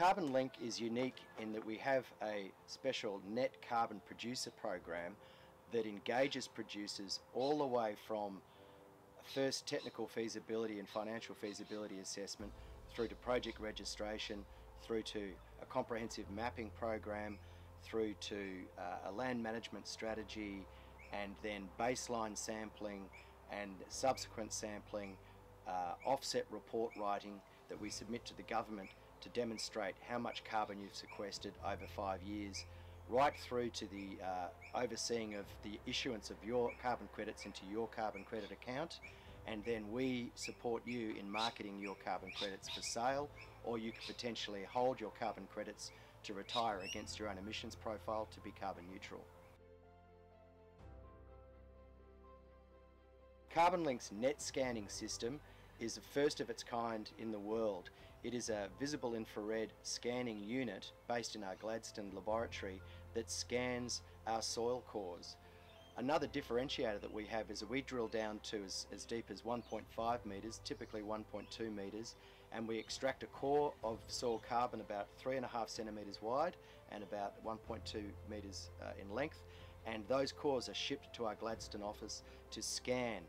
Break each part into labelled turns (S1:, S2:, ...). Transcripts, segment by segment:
S1: CarbonLink is unique in that we have a special net carbon producer program that engages producers all the way from first technical feasibility and financial feasibility assessment through to project registration, through to a comprehensive mapping program, through to uh, a land management strategy, and then baseline sampling and subsequent sampling, uh, offset report writing that we submit to the government to demonstrate how much carbon you've sequestered over five years, right through to the uh, overseeing of the issuance of your carbon credits into your carbon credit account and then we support you in marketing your carbon credits for sale or you could potentially hold your carbon credits to retire against your own emissions profile to be carbon neutral. CarbonLink's net scanning system is the first of its kind in the world. It is a visible infrared scanning unit based in our Gladstone laboratory that scans our soil cores. Another differentiator that we have is that we drill down to as, as deep as 1.5 metres, typically 1.2 metres, and we extract a core of soil carbon about 3.5 centimetres wide and about 1.2 metres uh, in length, and those cores are shipped to our Gladstone office to scan.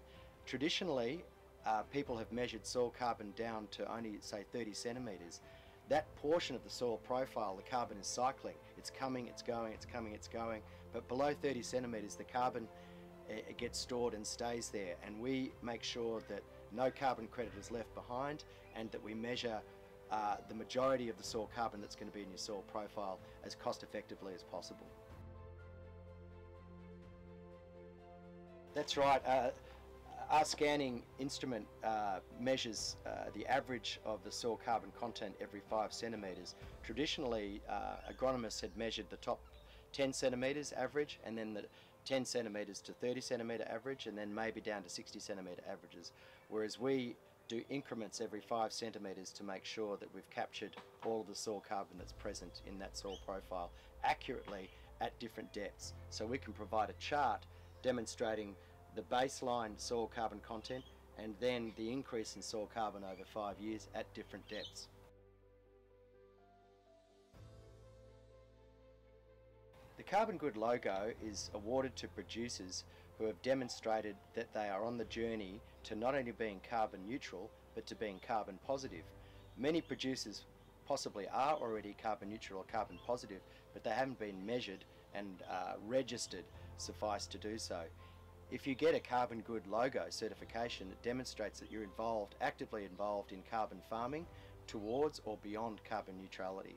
S1: Traditionally, uh, people have measured soil carbon down to only say 30 centimetres. That portion of the soil profile, the carbon is cycling. It's coming, it's going, it's coming, it's going. But below 30 centimetres, the carbon eh, it gets stored and stays there. And we make sure that no carbon credit is left behind and that we measure uh, the majority of the soil carbon that's going to be in your soil profile as cost effectively as possible. That's right. Uh, our scanning instrument uh, measures uh, the average of the soil carbon content every five centimetres. Traditionally, uh, agronomists had measured the top 10 centimetres average and then the 10 centimetres to 30 centimetre average and then maybe down to 60 centimetre averages. Whereas we do increments every five centimetres to make sure that we've captured all of the soil carbon that's present in that soil profile accurately at different depths. So we can provide a chart demonstrating the baseline soil carbon content and then the increase in soil carbon over five years at different depths. The Carbon Good logo is awarded to producers who have demonstrated that they are on the journey to not only being carbon neutral but to being carbon positive. Many producers possibly are already carbon neutral or carbon positive but they haven't been measured and uh, registered suffice to do so. If you get a Carbon Good logo certification, it demonstrates that you're involved, actively involved in carbon farming towards or beyond carbon neutrality.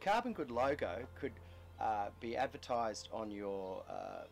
S1: Carbon Good logo could uh, be advertised on your uh,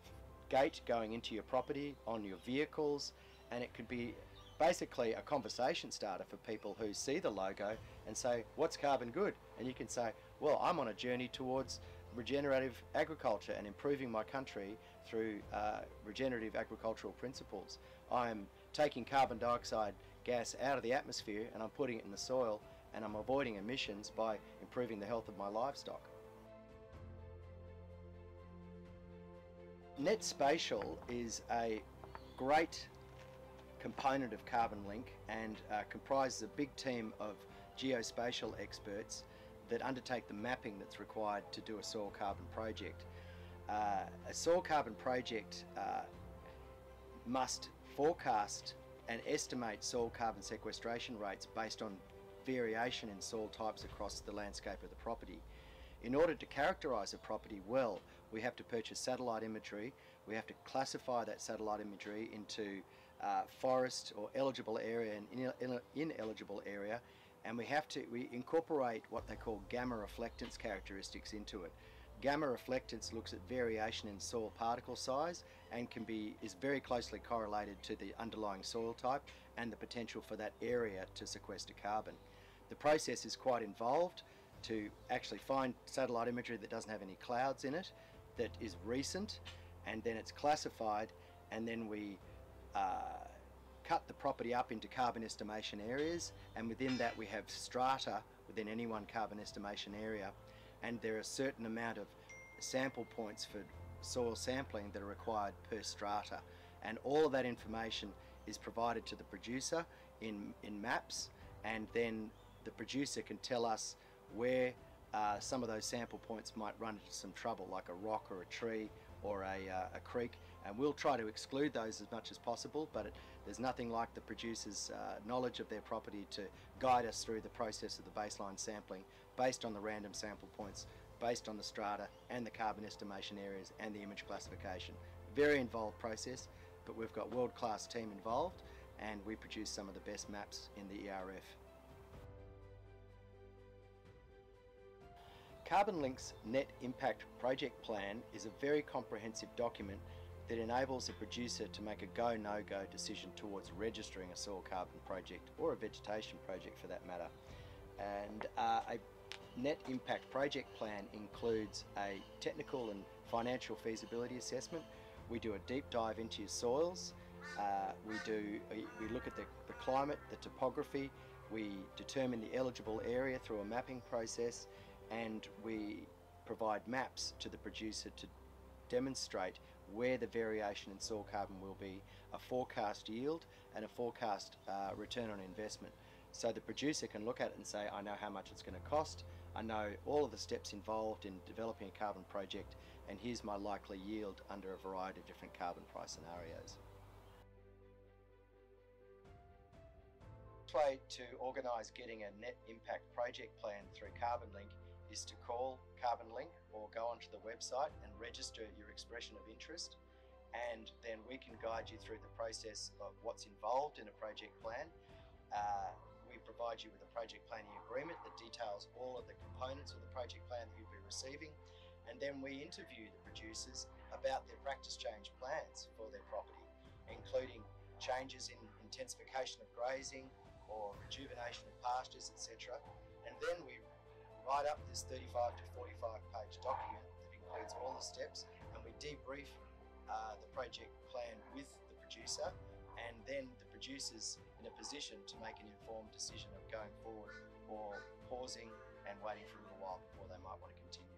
S1: gate going into your property, on your vehicles, and it could be basically a conversation starter for people who see the logo and say, what's carbon good? And you can say, well, I'm on a journey towards regenerative agriculture and improving my country through uh, regenerative agricultural principles. I'm taking carbon dioxide gas out of the atmosphere and I'm putting it in the soil and I'm avoiding emissions by improving the health of my livestock. Net Spatial is a great component of CarbonLink and uh, comprises a big team of geospatial experts that undertake the mapping that's required to do a soil carbon project. Uh, a soil carbon project uh, must forecast and estimate soil carbon sequestration rates based on variation in soil types across the landscape of the property. In order to characterise a property well, we have to purchase satellite imagery, we have to classify that satellite imagery into uh, forest or eligible area and ineligible area, and we have to we incorporate what they call gamma reflectance characteristics into it. Gamma reflectance looks at variation in soil particle size and can be is very closely correlated to the underlying soil type and the potential for that area to sequester carbon. The process is quite involved to actually find satellite imagery that doesn't have any clouds in it, that is recent, and then it's classified, and then we uh, cut the property up into carbon estimation areas and within that we have strata within any one carbon estimation area. And there are a certain amount of sample points for soil sampling that are required per strata. And all of that information is provided to the producer in, in maps and then the producer can tell us where uh, some of those sample points might run into some trouble like a rock or a tree or a, uh, a creek and we'll try to exclude those as much as possible but it, there's nothing like the producer's uh, knowledge of their property to guide us through the process of the baseline sampling based on the random sample points based on the strata and the carbon estimation areas and the image classification. Very involved process but we've got world-class team involved and we produce some of the best maps in the ERF. CarbonLink's Net Impact Project Plan is a very comprehensive document that enables a producer to make a go no go decision towards registering a soil carbon project or a vegetation project for that matter. And uh, a net impact project plan includes a technical and financial feasibility assessment. We do a deep dive into your soils. Uh, we do we look at the, the climate, the topography. We determine the eligible area through a mapping process and we provide maps to the producer to demonstrate where the variation in soil carbon will be, a forecast yield and a forecast uh, return on investment. So the producer can look at it and say, I know how much it's going to cost, I know all of the steps involved in developing a carbon project, and here's my likely yield under a variety of different carbon price scenarios. way to organise getting a net impact project plan through CarbonLink is to call CarbonLink or go onto the website and register your expression of interest. And then we can guide you through the process of what's involved in a project plan. Uh, we provide you with a project planning agreement that details all of the components of the project plan that you'll be receiving. And then we interview the producers about their practice change plans for their property including changes in intensification of grazing or rejuvenation of pastures etc and then we write up this 35 to 45 page document that includes all the steps and we debrief uh, the project plan with the producer and then the producer's in a position to make an informed decision of going forward or pausing and waiting for a little while before they might want to continue.